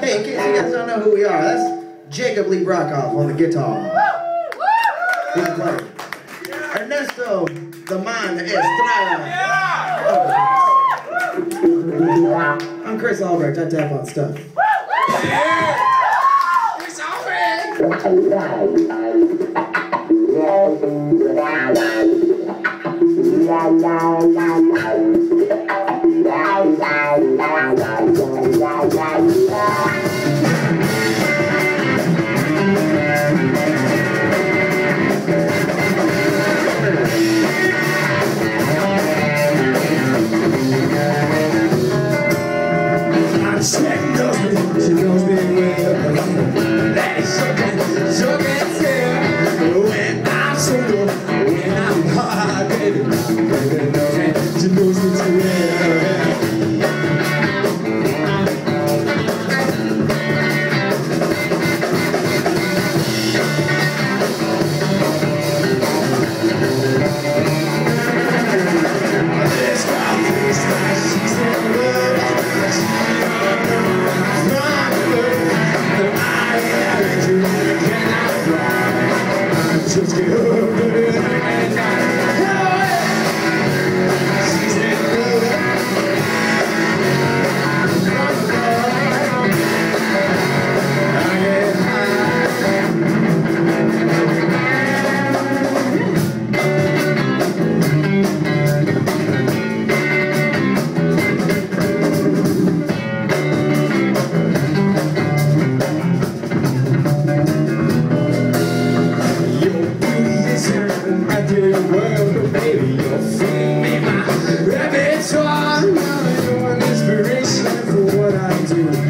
Hey, in case you guys don't know who we are, that's Jacob Lee Brockhoff on the guitar. He's. Ernesto, the man, Estrada. I'm Chris Albrecht, I tap on stuff. She to the world, but baby, you'll sing me my repertoire. Now inspiration for what I do.